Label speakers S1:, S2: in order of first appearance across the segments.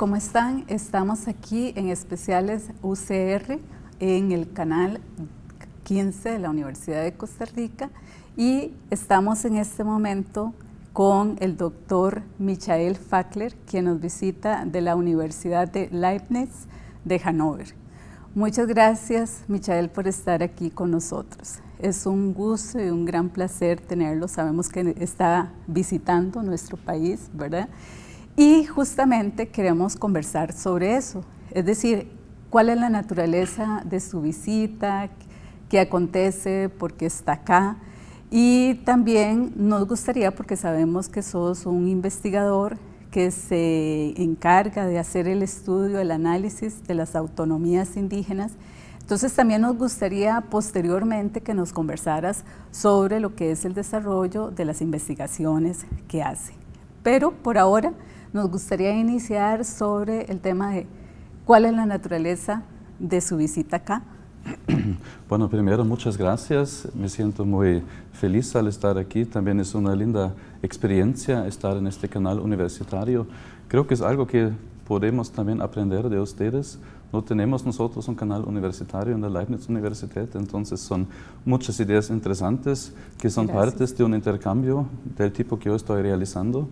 S1: ¿cómo están? Estamos aquí en especiales UCR en el canal 15 de la Universidad de Costa Rica y estamos en este momento con el doctor Michael Fackler, quien nos visita de la Universidad de Leibniz de Hannover. Muchas gracias, Michael, por estar aquí con nosotros. Es un gusto y un gran placer tenerlo. Sabemos que está visitando nuestro país, ¿verdad? Y justamente queremos conversar sobre eso, es decir, cuál es la naturaleza de su visita, qué acontece, por qué está acá. Y también nos gustaría, porque sabemos que sos un investigador que se encarga de hacer el estudio, el análisis de las autonomías indígenas, entonces también nos gustaría posteriormente que nos conversaras sobre lo que es el desarrollo de las investigaciones que hace. Pero por ahora nos gustaría iniciar sobre el tema de cuál es la naturaleza de su visita acá.
S2: Bueno, primero muchas gracias. Me siento muy feliz al estar aquí. También es una linda experiencia estar en este canal universitario. Creo que es algo que podemos también aprender de ustedes. No tenemos nosotros un canal universitario en la Leibniz Universidad, entonces son muchas ideas interesantes que son partes de un intercambio del tipo que yo estoy realizando.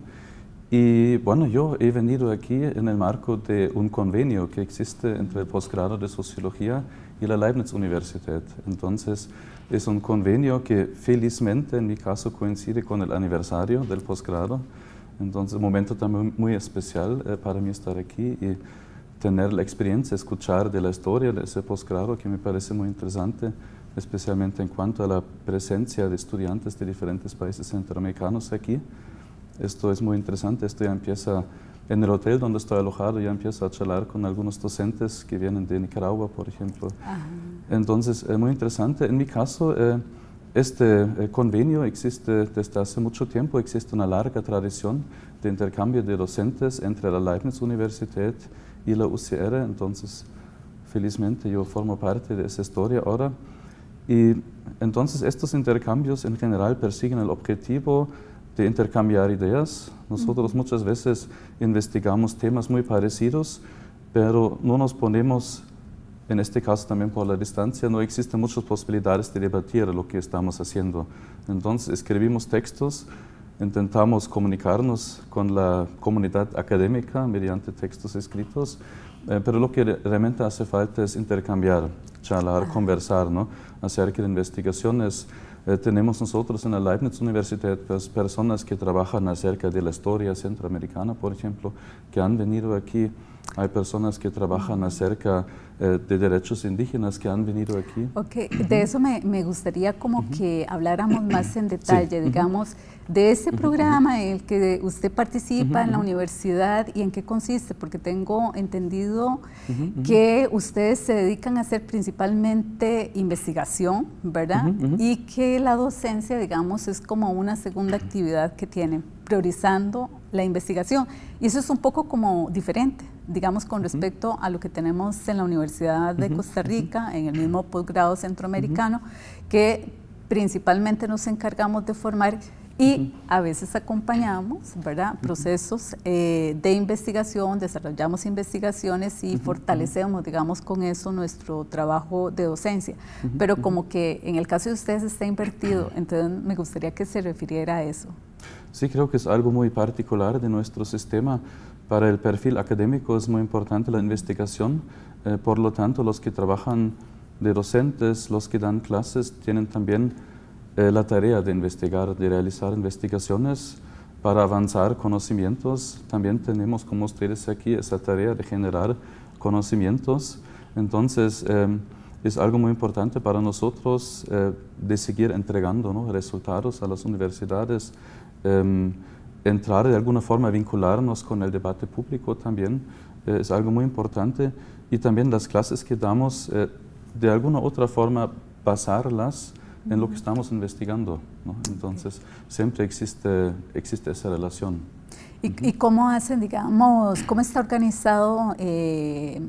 S2: Y bueno, yo he venido aquí en el marco de un convenio que existe entre el posgrado de Sociología y la Leibniz Universidad. Entonces, es un convenio que felizmente en mi caso coincide con el aniversario del posgrado. Entonces, un momento también muy especial eh, para mí estar aquí y tener la experiencia, escuchar de la historia de ese posgrado que me parece muy interesante, especialmente en cuanto a la presencia de estudiantes de diferentes países centroamericanos aquí. Esto es muy interesante, esto ya empieza en el hotel donde estoy alojado, ya empiezo a charlar con algunos docentes que vienen de Nicaragua, por ejemplo. Entonces, es muy interesante. En mi caso, eh, este eh, convenio existe desde hace mucho tiempo, existe una larga tradición de intercambio de docentes entre la Leibniz Universität y la UCR, entonces felizmente yo formo parte de esa historia ahora. Y entonces estos intercambios en general persiguen el objetivo de intercambiar ideas. Nosotros muchas veces investigamos temas muy parecidos, pero no nos ponemos, en este caso también por la distancia, no existen muchas posibilidades de debatir lo que estamos haciendo. Entonces escribimos textos, intentamos comunicarnos con la comunidad académica mediante textos escritos, eh, pero lo que realmente hace falta es intercambiar, charlar, conversar ¿no? acerca de investigaciones tenemos nosotros en la Leibniz Universidad pues, personas que trabajan acerca de la historia centroamericana, por ejemplo, que han venido aquí. Hay personas que trabajan acerca eh, de derechos indígenas que han venido aquí.
S1: Ok, de eso me, me gustaría como que habláramos más en detalle, digamos, de ese programa en el que usted participa en la universidad y en qué consiste, porque tengo entendido que ustedes se dedican a hacer principalmente investigación, ¿verdad? Y que la docencia, digamos, es como una segunda actividad que tienen, priorizando la investigación. Y eso es un poco como diferente, digamos, con respecto a lo que tenemos en la Universidad de Costa Rica, en el mismo posgrado centroamericano, que principalmente nos encargamos de formar y a veces acompañamos, ¿verdad? Procesos eh, de investigación, desarrollamos investigaciones y fortalecemos, digamos, con eso nuestro trabajo de docencia. Pero como que en el caso de ustedes está invertido, entonces me gustaría que se refiriera a eso.
S2: Sí, creo que es algo muy particular de nuestro sistema. Para el perfil académico es muy importante la investigación, eh, por lo tanto los que trabajan de docentes, los que dan clases, tienen también eh, la tarea de investigar, de realizar investigaciones para avanzar conocimientos. También tenemos, como ustedes aquí, esa tarea de generar conocimientos. Entonces, em, es algo muy importante para nosotros eh, de seguir entregando resultados a las universidades, em, entrar de alguna forma, vincularnos con el debate público también, eh, es algo muy importante. Y también las clases que damos, de alguna otra forma, pasarlas en lo que estamos investigando. Entonces, siempre existe, existe esa relación.
S1: ¿Y, cómo hacen, digamos, cómo está organizado eh,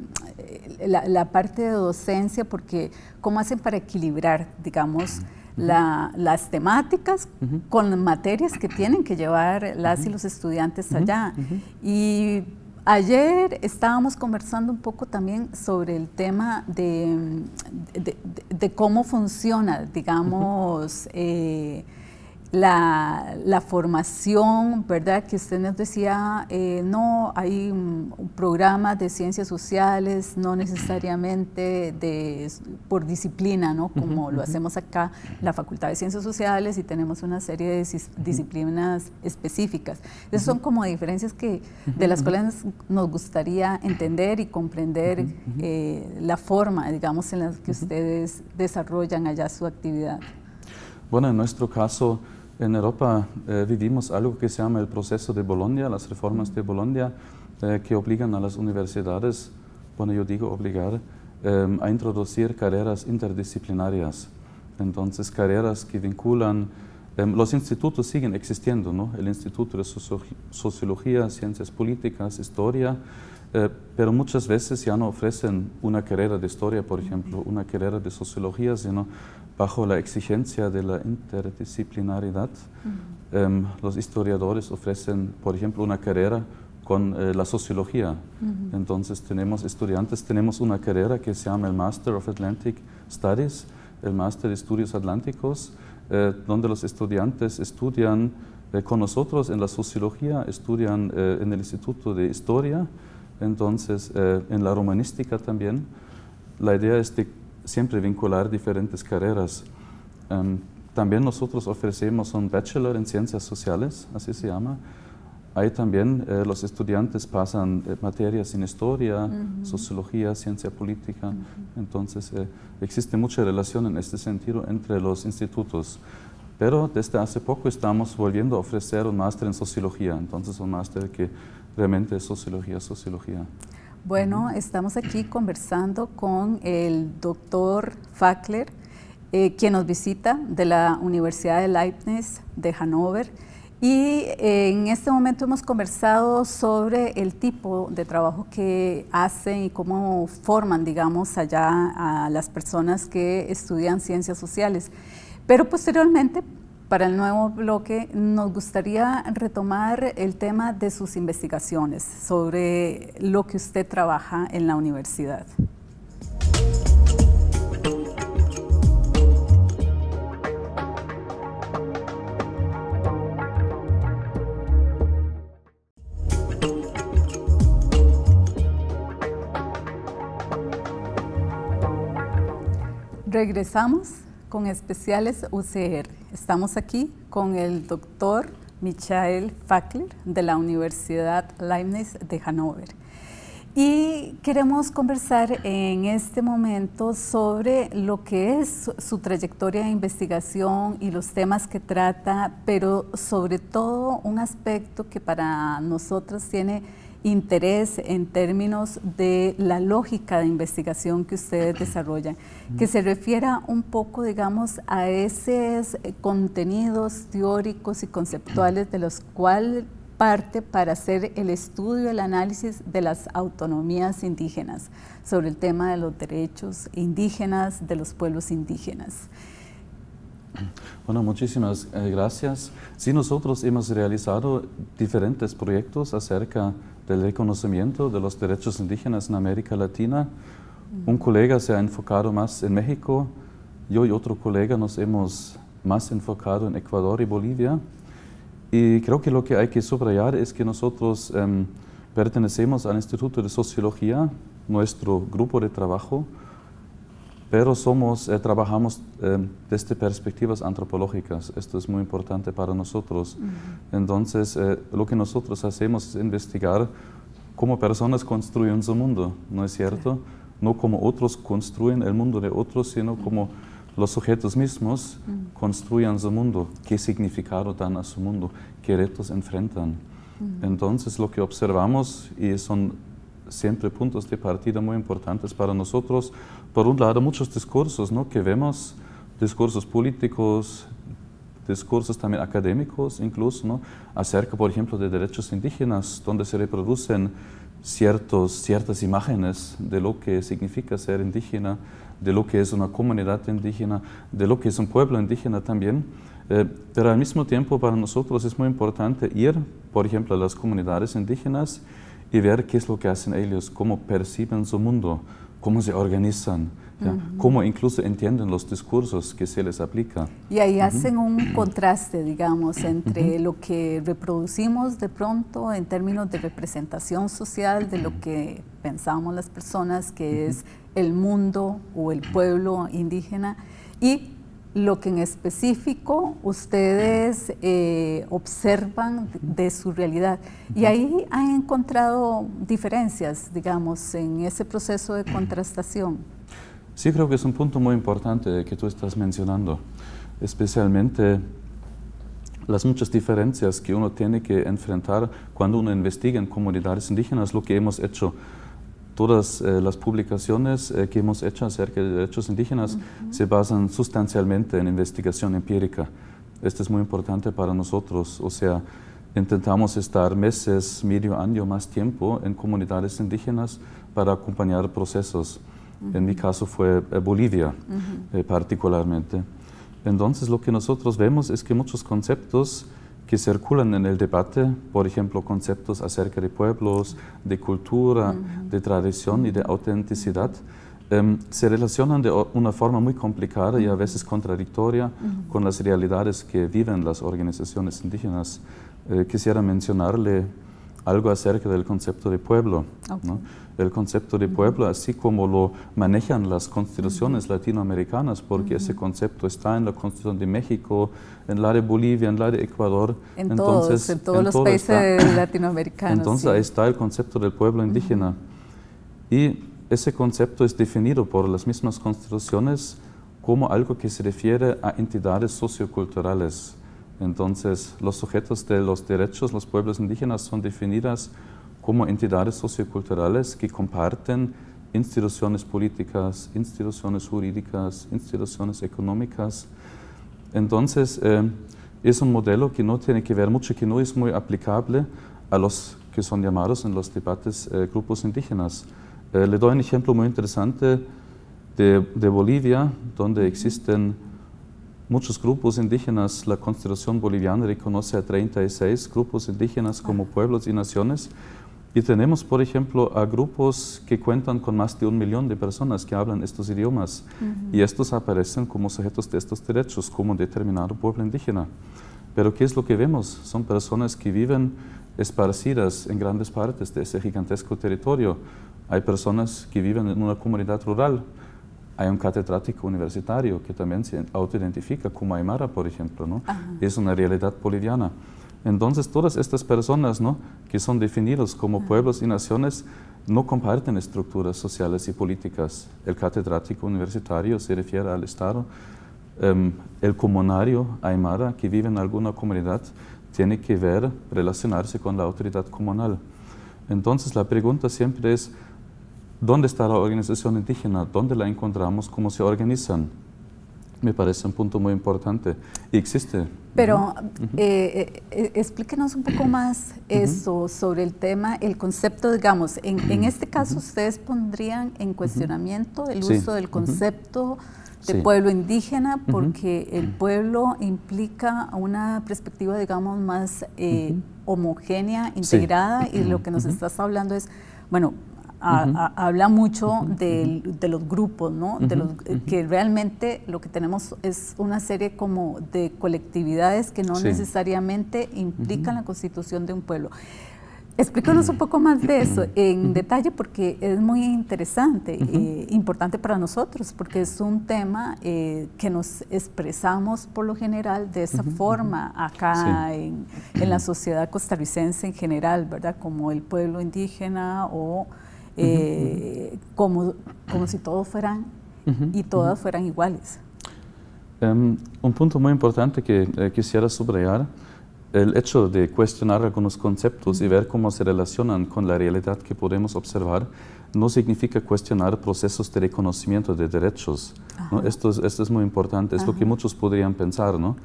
S1: la, parte de docencia? Porque, ¿cómo hacen para equilibrar, digamos, las temáticas con materias que tienen que llevar las y los estudiantes allá? Y Ayer estábamos conversando un poco también sobre el tema de, de, cómo funciona, digamos, eh, la, formación, ¿verdad? Que usted nos decía, eh, no, hay un, programa de ciencias sociales, no necesariamente de, por disciplina, ¿no? Como lo hacemos acá, la Facultad de Ciencias Sociales, y tenemos una serie de disciplinas específicas. Esas son como diferencias que, de las cuales nos gustaría entender y comprender eh, la forma, digamos, en la que ustedes desarrollan allá su actividad.
S2: Bueno, en nuestro caso, en Europa eh, vivimos algo que se llama el proceso de Bolonia, las reformas de Bolonia, eh, que obligan a las universidades, bueno, yo digo obligar, eh, a introducir carreras interdisciplinarias. Entonces, carreras que vinculan, los institutos siguen existiendo, ¿no? El Instituto de Sociología, Ciencias Políticas, Historia, pero muchas veces ya no ofrecen una carrera de historia, por ejemplo, una carrera de sociología, sino bajo la exigencia de la interdisciplinaridad. Em, los historiadores ofrecen, por ejemplo, una carrera con eh, la sociología. Entonces tenemos estudiantes, tenemos una carrera que se llama el Master of Atlantic Studies, el Master de Estudios Atlánticos, eh, donde los estudiantes estudian eh, con nosotros en la sociología, estudian en el Instituto de Historia, entonces en la romanística también. La idea es de siempre vincular diferentes carreras. Em, también nosotros ofrecemos un bachelor en ciencias sociales, así se llama. Ahí también eh, los estudiantes pasan eh, materias en historia, sociología, ciencia política. Entonces eh, existe mucha relación en este sentido entre los institutos. Pero desde hace poco estamos volviendo a ofrecer un máster en sociología, entonces un máster que realmente es sociología, sociología.
S1: Bueno, estamos aquí conversando con el doctor Fackler, eh, quien nos visita de la Universidad de Leibniz de Hannover. Y eh, en este momento hemos conversado sobre el tipo de trabajo que hacen y cómo forman, digamos, allá a las personas que estudian ciencias sociales. Pero posteriormente para el nuevo bloque nos gustaría retomar el tema de sus investigaciones sobre lo que usted trabaja en la universidad. Regresamos con especiales UCR. Estamos aquí con el doctor Michael Fackler de la Universidad Leibniz de Hannover. Y queremos conversar en este momento sobre lo que es su trayectoria de investigación y los temas que trata, pero sobre todo un aspecto que para nosotros tiene interés en términos de la lógica de investigación que ustedes desarrollan, que se refiera un poco, digamos, a esos contenidos teóricos y conceptuales de los cuales parte para hacer el estudio, el análisis de las autonomías indígenas, sobre el tema de los derechos indígenas, de los pueblos indígenas.
S2: Bueno, muchísimas eh, gracias. Sí, nosotros hemos realizado diferentes proyectos acerca del reconocimiento de los derechos indígenas en América Latina. Un colega se ha enfocado más en México, yo y otro colega nos hemos más enfocado en Ecuador y Bolivia. Y creo que lo que hay que subrayar es que nosotros em, pertenecemos al Instituto de Sociología, nuestro grupo de trabajo, pero somos, eh, trabajamos em, desde perspectivas antropológicas. Esto es muy importante para nosotros. Entonces, eh, lo que nosotros hacemos es investigar cómo personas construyen su mundo, ¿no es cierto? No como otros construyen el mundo de otros, sino como los sujetos mismos construyen su mundo, qué significado dan a su mundo, qué retos enfrentan. Entonces, lo que observamos, y son siempre puntos de partida muy importantes para nosotros. Por un lado, muchos discursos ¿no? que vemos, discursos políticos, discursos también académicos incluso, ¿no? acerca, por ejemplo, de derechos indígenas, donde se reproducen ciertos, ciertas imágenes de lo que significa ser indígena, de lo que es una comunidad indígena, de lo que es un pueblo indígena también. Eh, pero al mismo tiempo para nosotros es muy importante ir, por ejemplo, a las comunidades indígenas y ver qué es lo que hacen ellos, cómo perciben su mundo, cómo se organizan, cómo incluso entienden los discursos que se les aplica.
S1: Y ahí hacen un contraste, digamos, entre lo que reproducimos de pronto en términos de representación social de lo que pensamos las personas, que es el mundo o el pueblo indígena, y lo que en específico ustedes eh, observan de su realidad. Y ahí han encontrado diferencias, digamos, en ese proceso de contrastación.
S2: Sí, creo que es un punto muy importante que tú estás mencionando, especialmente las muchas diferencias que uno tiene que enfrentar cuando uno investiga en comunidades indígenas, lo que hemos hecho. Todas eh, las publicaciones eh, que hemos hecho acerca de derechos indígenas se basan sustancialmente en investigación empírica. Esto es muy importante para nosotros, o sea, intentamos estar meses, medio año, más tiempo en comunidades indígenas para acompañar procesos. En mi caso fue eh, Bolivia eh, particularmente. Entonces lo que nosotros vemos es que muchos conceptos que circulan en el debate, por ejemplo, conceptos acerca de pueblos, de cultura, de tradición y de autenticidad, em, se relacionan de una forma muy complicada y a veces contradictoria con las realidades que viven las organizaciones indígenas. Eh, quisiera mencionarle algo acerca del concepto de pueblo. El concepto de pueblo, así como lo manejan las constituciones latinoamericanas, porque ese concepto está en la Constitución de México, en la de Bolivia, en la de Ecuador.
S1: En entonces, todos, en todos los países latinoamericanos.
S2: Entonces ahí está el concepto del pueblo indígena. Y ese concepto es definido por las mismas constituciones como algo que se refiere a entidades socioculturales entonces, los sujetos de los derechos, los pueblos indígenas, son definidas como entidades socioculturales que comparten instituciones políticas, instituciones jurídicas, instituciones económicas. Entonces, eh, es un modelo que no tiene que ver mucho, que no es muy aplicable a los que son llamados en los debates eh, grupos indígenas. Eh, le doy un ejemplo muy interesante de, de Bolivia, donde existen muchos grupos indígenas, la Constitución boliviana reconoce a 36 grupos indígenas como pueblos y naciones. Y tenemos, por ejemplo, a grupos que cuentan con más de un millón de personas que hablan estos idiomas. Y estos aparecen como sujetos de estos derechos, como un determinado pueblo indígena. Pero ¿qué es lo que vemos? Son personas que viven esparcidas en grandes partes de ese gigantesco territorio. Hay personas que viven en una comunidad rural, hay un catedrático universitario que también se autoidentifica como Aymara, por ejemplo, ¿no? Es una realidad boliviana. Entonces, todas estas personas ¿no? que son definidos como pueblos y naciones no comparten estructuras sociales y políticas. El catedrático universitario se refiere al Estado. Em, el comunario Aymara que vive en alguna comunidad tiene que ver, relacionarse con la autoridad comunal. Entonces, la pregunta siempre es, ¿Dónde está la organización indígena? ¿Dónde la encontramos? ¿Cómo se organizan? Me parece un punto muy importante. Y existe.
S1: Pero eh, eh, explíquenos un poco más eso sobre el tema, el concepto, digamos, en, este caso ustedes pondrían en cuestionamiento el uso del concepto de pueblo indígena porque el pueblo implica una perspectiva, digamos, más eh, homogénea, integrada y lo que nos estás hablando es, bueno, habla mucho de, los grupos, ¿no? de los, que realmente lo que tenemos es una serie como de colectividades que no necesariamente implican la constitución de un pueblo. Explícanos un poco más de eso en detalle porque es muy interesante, e importante para nosotros, porque es un tema eh, que nos expresamos por lo general de esa forma acá en, en, la sociedad costarricense en general, ¿verdad? Como el pueblo indígena o eh, como, como si todos fueran y todas fueran iguales.
S2: Em, un punto muy importante que eh, quisiera subrayar, el hecho de cuestionar algunos conceptos y ver cómo se relacionan con la realidad que podemos observar, no significa cuestionar procesos de reconocimiento de derechos. Esto, es, esto es muy importante, es lo que muchos podrían pensar. No,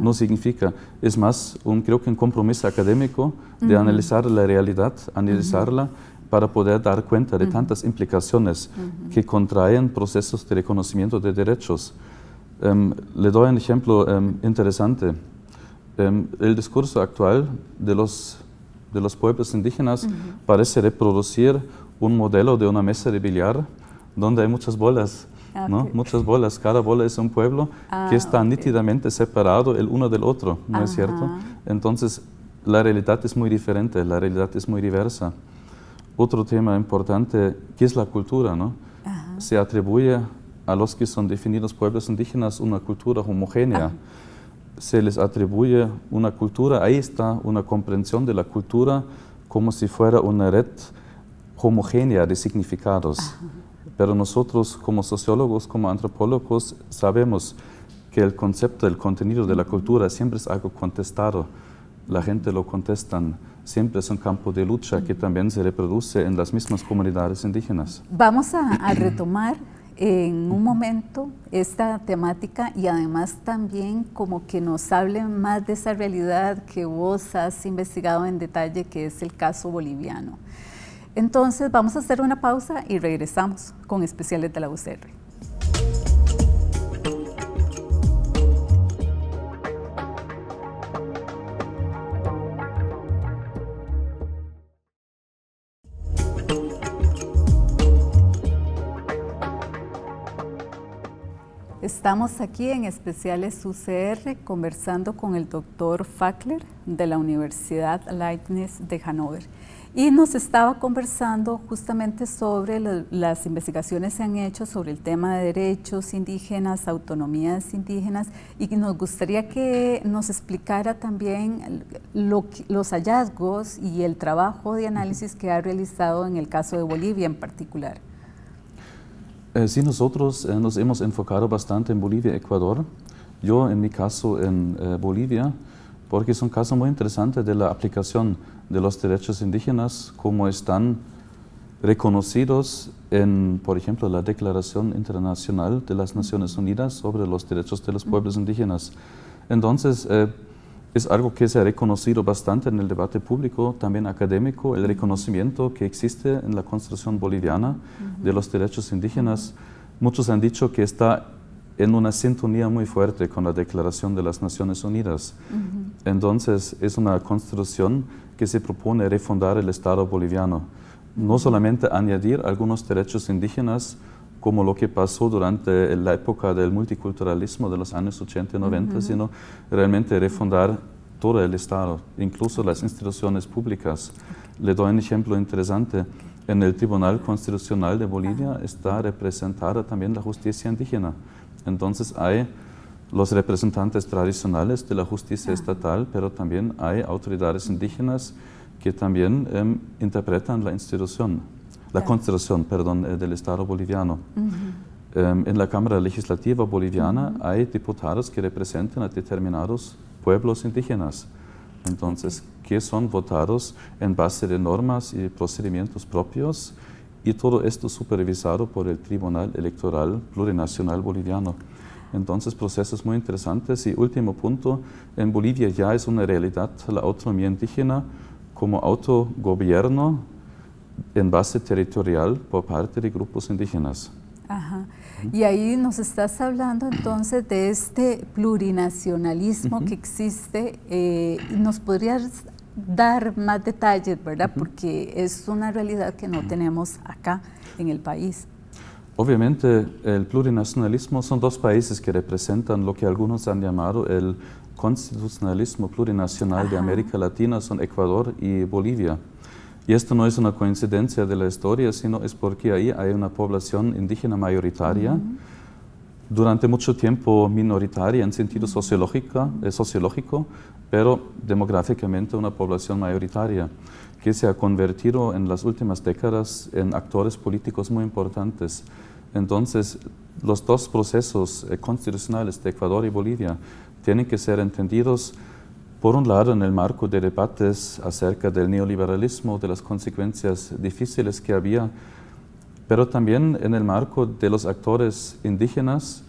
S2: no significa, es más, un, creo que un compromiso académico de analizar la realidad, analizarla para poder dar cuenta de tantas implicaciones que contraen procesos de reconocimiento de derechos. Em, le doy un ejemplo em, interesante. Em, el discurso actual de los de los pueblos indígenas parece reproducir un modelo de una mesa de billar donde hay muchas bolas. Ah, ¿no? Muchas bolas, cada bola es un pueblo que ah, está nítidamente separado el uno del otro, ¿no es cierto? Entonces, la realidad es muy diferente, la realidad es muy diversa. Otro tema importante, ¿qué es la cultura? ¿no? Se atribuye a los que son definidos pueblos indígenas una cultura homogénea. Se les atribuye una cultura, ahí está una comprensión de la cultura como si fuera una red homogénea de significados. Pero nosotros como sociólogos, como antropólogos, sabemos que el concepto, el contenido de la cultura siempre es algo contestado. La gente lo contestan. Siempre es un campo de lucha que también se reproduce en las mismas comunidades indígenas.
S1: Vamos a, retomar en un momento esta temática y además también como que nos hable más de esa realidad que vos has investigado en detalle, que es el caso boliviano. Entonces vamos a hacer una pausa y regresamos con especiales de la UCR. Estamos aquí en especiales UCR conversando con el doctor Fackler de la Universidad Leibniz de Hannover. Y nos estaba conversando justamente sobre las investigaciones que se han hecho sobre el tema de derechos indígenas, autonomías indígenas, y nos gustaría que nos explicara también los hallazgos y el trabajo de análisis que ha realizado en el caso de Bolivia en particular.
S2: Eh, sí, nosotros eh, nos hemos enfocado bastante en Bolivia y Ecuador. Yo, en mi caso, en eh, Bolivia, porque es un caso muy interesante de la aplicación de los derechos indígenas como están reconocidos en, por ejemplo, la Declaración Internacional de las Naciones Unidas sobre los Derechos de los Pueblos Indígenas. Entonces, eh, es algo que se ha reconocido bastante en el debate público, también académico, el reconocimiento que existe en la Constitución boliviana de los derechos indígenas. Muchos han dicho que está en una sintonía muy fuerte con la Declaración de las Naciones Unidas. Entonces, es una constitución que se propone refundar el Estado boliviano. No solamente añadir algunos derechos indígenas, como lo que pasó durante la época del multiculturalismo de los años 80 y 90, sino realmente refundar todo el Estado, incluso las instituciones públicas. Le doy un ejemplo interesante. En el Tribunal Constitucional de Bolivia está representada también la justicia indígena. Entonces hay los representantes tradicionales de la justicia estatal, pero también hay autoridades indígenas que también em, interpretan la institución, la constitución, perdón, eh, del Estado boliviano. Em, en la Cámara Legislativa boliviana hay diputados que representan a determinados pueblos indígenas. Entonces, que son votados en base de normas y procedimientos propios y todo esto supervisado por el Tribunal Electoral Plurinacional Boliviano. Entonces, procesos muy interesantes. Y último punto, en Bolivia ya es una realidad la autonomía indígena como autogobierno en base territorial por parte de grupos indígenas.
S1: Ajá. Y ahí nos estás hablando entonces de este plurinacionalismo que existe. Eh, ¿Nos podrías dar más detalles, ¿verdad? Porque es una realidad que no tenemos acá en el país.
S2: Obviamente, el plurinacionalismo son dos países que representan lo que algunos han llamado el constitucionalismo plurinacional de América Latina, son Ecuador y Bolivia. Y esto no es una coincidencia de la historia, sino es porque ahí hay una población indígena mayoritaria durante mucho tiempo minoritaria en sentido sociológico, eh, sociológico, pero demográficamente una población mayoritaria que se ha convertido en las últimas décadas en actores políticos muy importantes. Entonces, los dos procesos eh, constitucionales de Ecuador y Bolivia tienen que ser entendidos, por un lado, en el marco de debates acerca del neoliberalismo, de las consecuencias difíciles que había pero también en el marco de los actores indígenas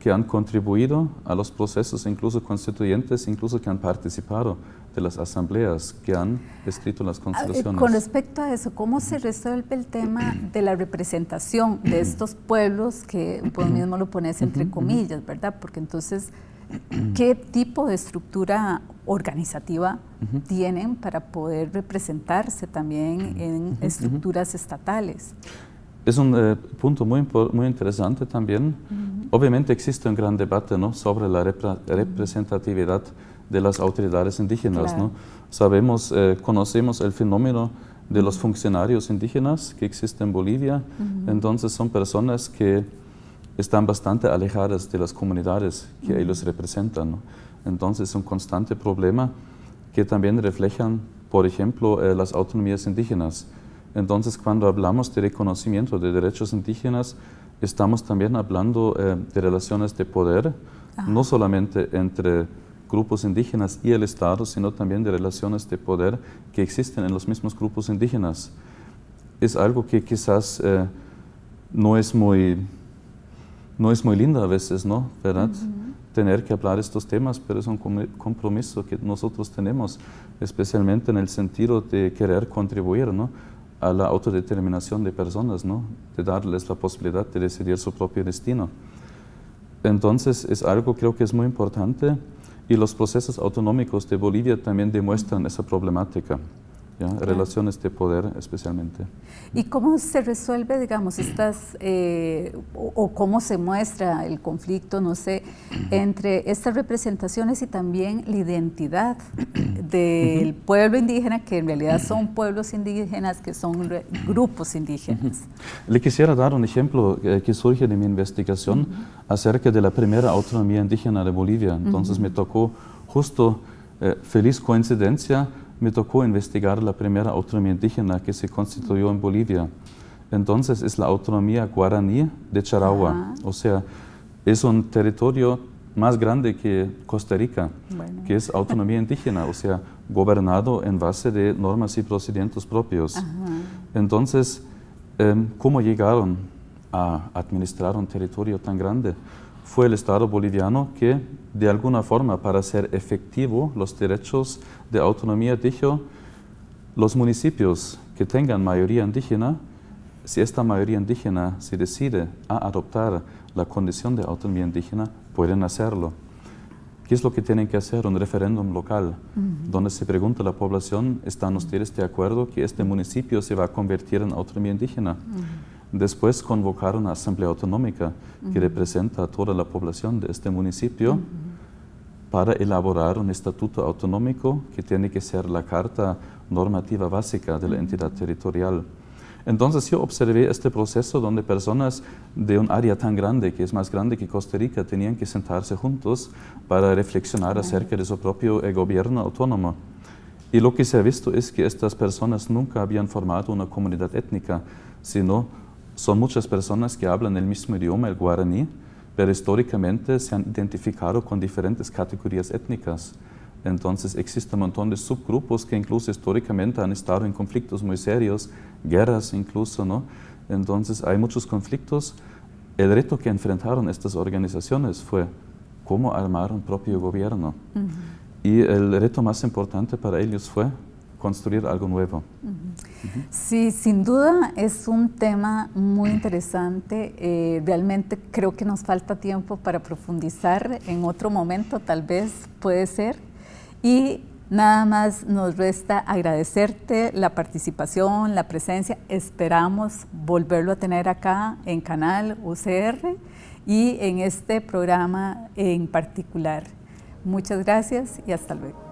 S2: que han contribuido a los procesos incluso constituyentes, incluso que han participado de las asambleas que han escrito las constituciones.
S1: Con respecto a eso, ¿cómo se resuelve el tema de la representación de estos pueblos que vos mismo lo pones entre comillas, verdad? Porque entonces, ¿qué tipo de estructura organizativa tienen para poder representarse también en estructuras estatales.
S2: Es un eh, punto muy, muy interesante también. Obviamente existe un gran debate ¿no? sobre la representatividad de las autoridades indígenas. ¿no? Sabemos, eh, conocemos el fenómeno de los funcionarios indígenas que existen en Bolivia. Entonces son personas que están bastante alejadas de las comunidades que ellos representan. Entonces es un constante problema que también reflejan, por ejemplo, eh, las autonomías indígenas. Entonces cuando hablamos de reconocimiento de derechos indígenas, estamos también hablando eh, de relaciones de poder, no solamente entre grupos indígenas y el Estado, sino también de relaciones de poder que existen en los mismos grupos indígenas. Es algo que quizás eh, no, es muy, no es muy lindo a veces, ¿no? ¿Verdad? Tener que hablar estos temas, pero es un compromiso que nosotros tenemos, especialmente en el sentido de querer contribuir, ¿no? a la autodeterminación de personas, ¿no? de darles la posibilidad de decidir su propio destino. Entonces es algo creo que es muy importante y los procesos autonómicos de Bolivia también demuestran esa problemática. Relaciones de poder especialmente.
S1: ¿Y cómo se resuelve, digamos, estas, eh, o, cómo se muestra el conflicto, no sé, entre estas representaciones y también la identidad del pueblo indígena, que en realidad son pueblos indígenas, que son grupos indígenas?
S2: Le quisiera dar un ejemplo eh, que surge de mi investigación acerca de la primera autonomía indígena de Bolivia. Entonces me tocó justo, eh, feliz coincidencia, me tocó investigar la primera autonomía indígena que se constituyó en Bolivia. Entonces es la autonomía guaraní de Charagua, o sea, es un territorio más grande que Costa Rica, que es autonomía indígena, o sea, gobernado en base de normas y procedimientos propios. Entonces, em, ¿cómo llegaron a administrar un territorio tan grande? Fue el Estado boliviano que, de alguna forma, para hacer efectivo los derechos de autonomía dijo, los municipios que tengan mayoría indígena, si esta mayoría indígena se decide a adoptar la condición de autonomía indígena, pueden hacerlo. ¿Qué es lo que tienen que hacer? Un referéndum local, donde se pregunta a la población, ¿están ustedes de acuerdo que este municipio se va a convertir en autonomía indígena? Después convocar una asamblea autonómica que representa a toda la población de este municipio para elaborar un estatuto autonómico que tiene que ser la carta normativa básica de la entidad territorial. Entonces yo observé este proceso donde personas de un área tan grande, que es más grande que Costa Rica, tenían que sentarse juntos para reflexionar acerca de su propio eh, gobierno autónomo. Y lo que se ha visto es que estas personas nunca habían formado una comunidad étnica, sino son muchas personas que hablan el mismo idioma, el guaraní, pero históricamente se han identificado con diferentes categorías étnicas. Entonces existe un montón de subgrupos que incluso históricamente han estado en conflictos muy serios, guerras incluso, ¿no? Entonces hay muchos conflictos. El reto que enfrentaron estas organizaciones fue cómo armar un propio gobierno. Y el reto más importante para ellos fue construir algo nuevo.
S1: Sí, sin duda es un tema muy interesante. Eh, realmente creo que nos falta tiempo para profundizar en otro momento, tal vez puede ser. Y nada más nos resta agradecerte la participación, la presencia. Esperamos volverlo a tener acá en Canal UCR y en este programa en particular. Muchas gracias y hasta luego.